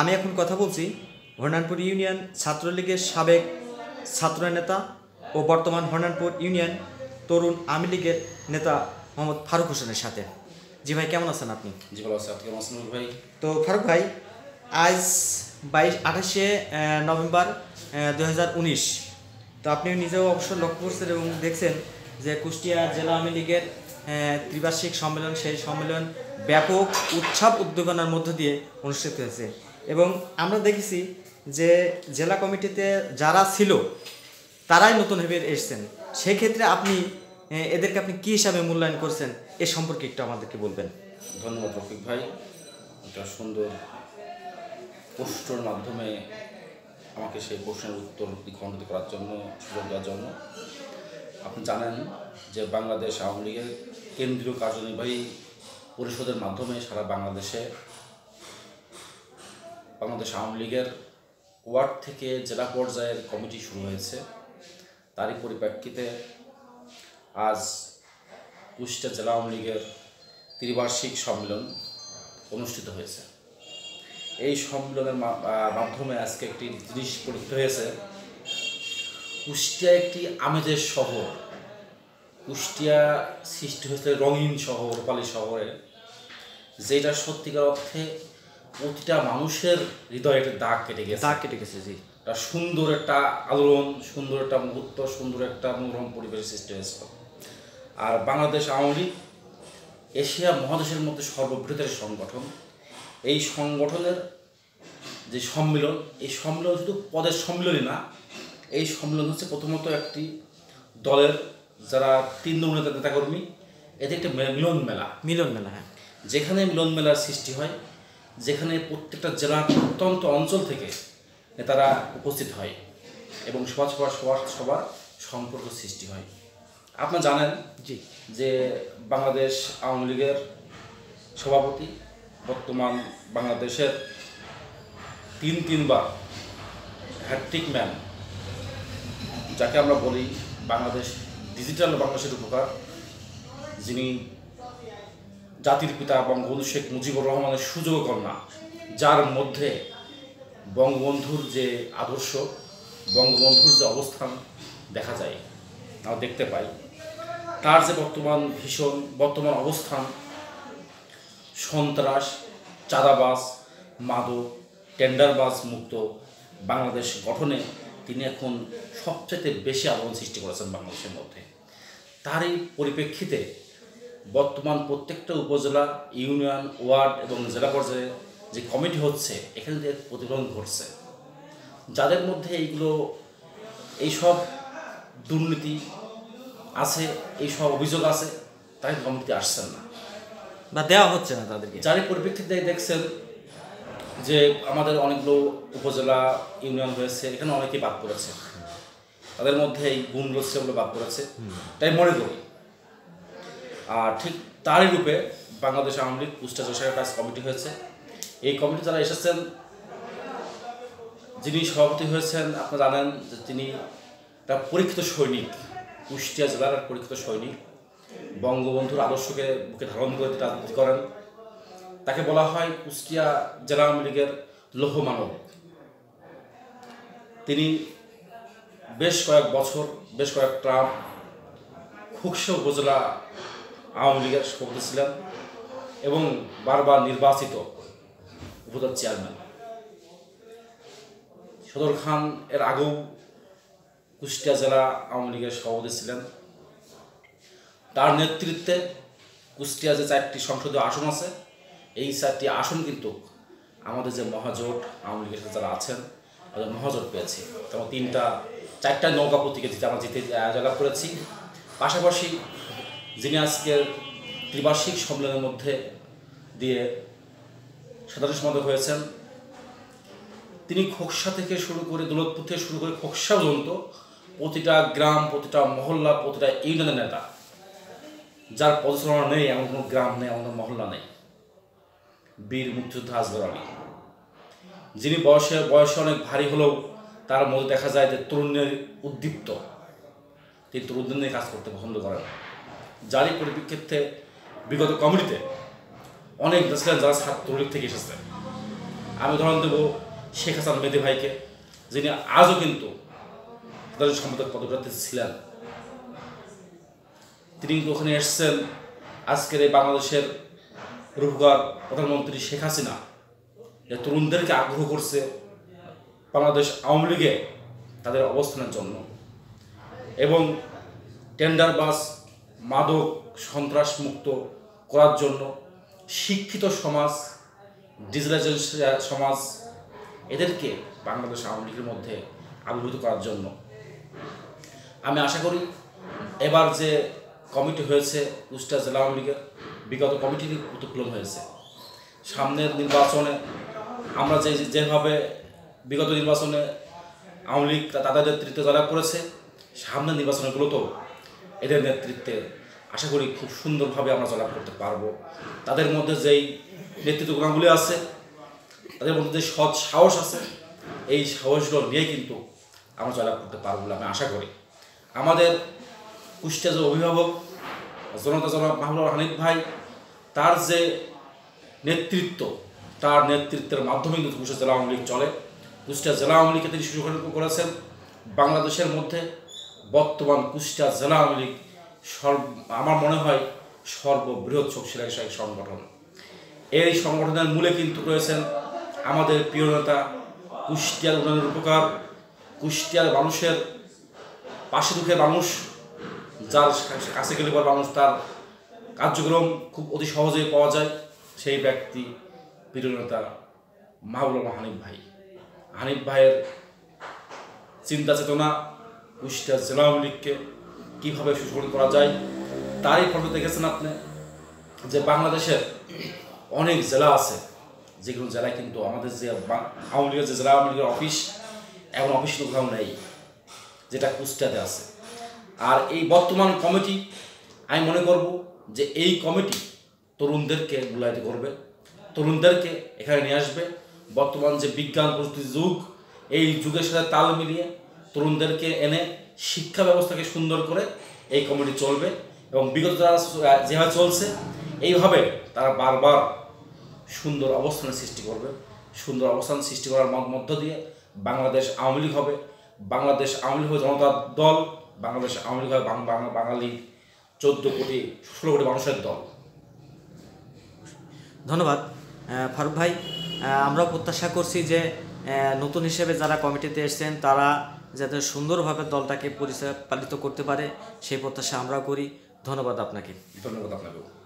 আমি এখন কথা বলছি হরনানপুর ইউনিয়ন ছাত্রলীগের সাবেক ছাত্র নেতা ও বর্তমান হরনানপুর ইউনিয়ন তরুণ আওয়ামী লীগের নেতা মোহাম্মদ ফারুক হোসেনের সাথে। জি ভাই কেমন আছেন আপনি? জি ভালো আছে। আপনি কেমন আছেন ভাই? তো ফারুক ভাই আজ বাইশ আঠাশে নভেম্বর দু হাজার উনিশ। তো আপনি নিজেও অবশ্য লক্ষ্য করছেন এবং দেখছেন যে কুষ্টিয়া জেলা আওয়ামী লীগের ত্রিবার্ষিক সম্মেলন সেই সম্মেলন ব্যাপক উৎসব উদ্দীপনার মধ্য দিয়ে অনুষ্ঠিত হয়েছে। এবং আমরা দেখেছি যে জেলা কমিটিতে যারা ছিল, তারাই নতুনভাবে এসেছেন। সেই ক্ষেত্রে আপনি এদেরকে আপনি কী হিসাবে মূল্যায়ন করছেন, এ সম্পর্কে একটু আমাদেরকে বলবেন। ধন্যবাদ রফিক ভাই। একটা সুন্দর প্রশ্নের মাধ্যমে আমাকে সেই প্রশ্নের উত্তর দ্বিখণ্ডিত করার জন্য, সুযোগ দেওয়ার জন্য। আপনি জানেন যে বাংলাদেশ আওয়ামী লীগের কেন্দ্রীয় কার্যনির্বাহী পরিষদের মাধ্যমে সারা বাংলাদেশে বাংলাদেশ আওয়ামী লীগের ওয়ার্ড থেকে জেলা পর্যায়ের কমিটি শুরু হয়েছে। তারই পরিপ্রেক্ষিতে আজ কুষ্টিয়া জেলা আওয়ামী লীগের ত্রিবার্ষিক সম্মেলন অনুষ্ঠিত হয়েছে। এই সম্মেলনের মাধ্যমে আজকে একটি জিনিস পরীক্ষিত হয়েছে। কুষ্টিয়া একটি আমেজের শহর। কুষ্টিয়া সৃষ্টি হয়েছে রঙিন শহর, রূপালী শহরে। যেটা সত্যিকার অর্থে প্রতিটা মানুষের হৃদয়ে একটা দাগ কেটে গেছে। দাগ কেটে গেছে জি। একটা সুন্দর একটা আলোড়ন সুন্দর একটা মুহূর্ত সুন্দর একটা মনোরম পরিবেশের সৃষ্টি হয়েছিল আর বাংলাদেশ আওয়ামী লীগ এশিয়া মহাদেশের মধ্যে সর্ববৃহৎ সংগঠন। এই সংগঠনের যে সম্মেলন এই সম্মেলন শুধু পদের সম্মেলনই না এই সম্মেলন হচ্ছে প্রথমত একটি দলের যারা তিন নেতা নেতাকর্মী এদের একটি মিলন মেলা মিলন মেলা হ্যাঁ। যেখানে মিলন মেলার সৃষ্টি হয় যেখানে প্রত্যেকটা জেলার প্রত্যন্ত অঞ্চল থেকে নেতারা উপস্থিত হয় এবং সবার সবার সবার সবার সম্পর্ক সৃষ্টি হয়। আপনারা জানেন জি। যে বাংলাদেশ আওয়ামী লীগের সভাপতি বর্তমান বাংলাদেশের তিন তিনবার হ্যাট্রিক ম্যান যাকে আমরা বলি বাংলাদেশ ডিজিটাল বাংলাদেশের উপকার যিনি জাতির পিতা বঙ্গবন্ধু শেখ মুজিবুর রহমানের সুযোগ কন্যা, যার মধ্যে বঙ্গবন্ধুর যে আদর্শ, বঙ্গবন্ধুর যে অবস্থান দেখা যায় আমরা দেখতে পাই। তার যে বর্তমান ভীষণ, বর্তমান অবস্থান, সন্ত্রাস চাঁদাবাস মাদক, টেন্ডারবাজ মুক্ত বাংলাদেশ গঠনে তিনি এখন সবচেয়ে বেশি আলোড়ন সৃষ্টি করেছেন বাংলাদেশের মধ্যে। তারই পরিপ্রেক্ষিতে বর্তমান প্রত্যেকটা উপজেলা ইউনিয়ন ওয়ার্ড এবং জেলা পর্যায়ে যে কমিটি হচ্ছে এখানে যে প্রতিফলন ঘটছে। যাদের মধ্যে এইগুলো এইসব দুর্নীতি আছে এইসব অভিযোগ আছে তাই কমিটিতে আসছেন না। বা দেওয়া হচ্ছে না তাদেরকে। যার পরিপ্রেক্ষিতে দেখছেন যে আমাদের অনেকগুলো উপজেলা ইউনিয়ন হয়েছে এখানে অনেকেই বাদ পড়েছে। তাদের মধ্যে এই গুণ রয়েছে বলে বাদ পড়েছে। তাই মনে করি ঠিক তারই রূপে বাংলাদেশ আওয়ামী লীগ কুষ্টা চষার কাজ কমিটি হয়েছে। এই কমিটি যারা এসেছেন, যিনি সভাপতি হয়েছেন, আপনারা জানেন যে তিনি একটা পরীক্ষিত সৈনিক, কুষ্টিয়া জেলার পরীক্ষিত সৈনিক। বঙ্গবন্ধুর আদর্শকে বুকে ধারণ করে রাজনীতি করেন। তাকে বলা হয় কুষ্টিয়া জেলা আওয়ামী লীগের লৌহ মানব তিনি বেশ কয়েক বছর, বেশ কয়েক ট্রাম খুকশো উপজেলা আওয়ামী লীগের সভাপতি ছিলেন এবং বারবার নির্বাচিত উপজেলার চেয়ারম্যান সদর খান এর আগেও কুষ্টিয়া জেলা আওয়ামী লীগের সভাপতি ছিলেন। তার নেতৃত্বে কুষ্টিয়া যে চারটি সংসদীয় আসন আছে, এই চারটি আসন কিন্তু আমাদের যে মহাজোট আওয়ামী লীগের সাথে যারা আছেন, তাদের মহাজোট পেয়েছে। তেমন তিনটা, চারটা নৌকা প্রতীকে জিতে আমরা জিতে জয়লাভ করেছি। পাশাপাশি যিনি আজকের ত্রিবার্ষিক সম্মেলনের মধ্যে দিয়ে সাধারণ সম্পাদক হয়েছেন, তিনি খোকসা থেকে শুরু করে দৌলতপুর থেকে শুরু করে খোকসা পর্যন্ত প্রতিটা গ্রাম, প্রতিটা মহল্লা, প্রতিটা ইউনিয়নের নেতা, যার পদচালনা নেই, এমন কোনো গ্রাম নেই, এমন কোনো মহল্লা নেই। বীর মুক্তিযোদ্ধা আজগর আলী, যিনি বয়সে বয়সে অনেক ভারী হলেও তার মধ্যে দেখা যায় যে তরুণের উদ্দীপ্ত। তিনি তরুণদের নিয়ে কাজ করতে পছন্দ করেন। যারই পরিপ্রেক্ষিতে বিগত কমিটিতে অনেক ছিলেন যারা ছাত্রলীগ থেকে এসেছেন আমি উদাহরণ দেব শেখ হাসান মেদি ভাইকে, যিনি আজও কিন্তু তাদের সম্পাদক পদপ্রার্থী ছিলেন। তিনি কিন্তু ওখানে এসছেন আজকের এই বাংলাদেশের রূপকার প্রধানমন্ত্রী শেখ হাসিনা। যে তরুণদেরকে আগ্রহ করছে বাংলাদেশ আওয়ামী লীগে তাদের অবস্থানের জন্য। এবং টেন্ডার বাস মাদক সন্ত্রাস মুক্ত করার জন্য শিক্ষিত সমাজ, ডিজিটালাইজেশন সমাজ এদেরকে বাংলাদেশ আওয়ামী লীগের মধ্যে আবির্ভূত করার জন্য। আমি আশা করি এবার যে কমিটি হয়েছে কুষ্টিয়া জেলা আওয়ামী লীগের, বিগত কমিটির প্রতিফলন হয়েছে। সামনের নির্বাচনে আমরা যে যেভাবে বিগত নির্বাচনে আওয়ামী লীগ তাদের নেতৃত্বে যারা করেছে, সামনের নির্বাচনগুলোতেও এদের নেতৃত্বে আশা করি খুব সুন্দরভাবে আমরা জয়লাভ করতে পারব। তাদের মধ্যে যেই নেতৃত্ব গুণাগুলি আছে, তাদের মধ্যে যে সৎ সাহস আছে, এই সাহসগুলো নিয়ে কিন্তু আমরা জয়লাভ করতে পারব বলে আমি আশা করি। আমাদের কুষ্টিয়া যে অভিভাবক, জনতা জনাব মাহবুব হানিফ ভাই, তার যে নেতৃত্ব, তার নেতৃত্বের মাধ্যমে কিন্তু কুষ্টিয়া জেলা আওয়ামী লীগ চলে। কুষ্টিয়া জেলা আওয়ামী লীগকে তিনি সুসংগঠিত করেছেন। বাংলাদেশের মধ্যে বর্তমান কুষ্টিয়া জেলা আওয়ামী লীগ সর্ব আমার মনে হয় সর্ববৃহৎ শক্তিশালী এক সংগঠন। এই সংগঠনের মূলে কিন্তু রয়েছেন আমাদের প্রিয় নেতা কুষ্টিয়ার উন্নয়নের উপকার, কুষ্টিয়ার মানুষের পাশে দুঃখে মানুষ, যার কাছে গেলে পর মানুষ তার কার্যক্রম খুব অতি সহজেই পাওয়া যায়, সেই ব্যক্তি প্রিয় নেতা মাহবুল হানিফ ভাই। হানিফ ভাইয়ের চিন্তা চেতনা কুষ্টিয়া জেলা আওয়ামী লীগকে কীভাবে সুসংগঠিত করা যায়, তারই ফটো দেখেছেন আপনি, যে বাংলাদেশের অনেক জেলা আছে, যেগুলো জেলায় কিন্তু আমাদের যে আওয়ামী লীগের যে জেলা আওয়ামী লীগের অফিস এখন অফিস কোথাও নেই, যেটা কুষ্টিয়াতে আছে। আর এই বর্তমান কমিটি, আমি মনে করব যে এই কমিটি তরুণদেরকে মূল্যায়িত করবে, তরুণদেরকে এখানে নিয়ে আসবে। বর্তমান যে বিজ্ঞান প্রযুক্তির যুগ, এই যুগের সাথে তাল মিলিয়ে তরুণদেরকে এনে শিক্ষা ব্যবস্থাকে সুন্দর করে এই কমিটি চলবে এবং বিগত যারা যেভাবে চলছে, এইভাবে তারা বারবার সুন্দর অবস্থানের সৃষ্টি করবে। সুন্দর অবস্থান সৃষ্টি করার মধ্য দিয়ে বাংলাদেশ আওয়ামী লীগ হবে। বাংলাদেশ আওয়ামী লীগ হবে জনতার দল। বাংলাদেশ আওয়ামী লীগ হবে বাঙালি চোদ্দ কোটি, ষোলো কোটি মানুষের দল। ধন্যবাদ। ফারুক ভাই আমরা প্রত্যাশা করছি যে নতুন হিসেবে যারা কমিটিতে এসেছেন, তারা যাতে সুন্দরভাবে দলটাকে পরিচালিত করতে পারে সেই প্রত্যাশা আমরা করি। ধন্যবাদ আপনাকে। ধন্যবাদ আপনাকেও।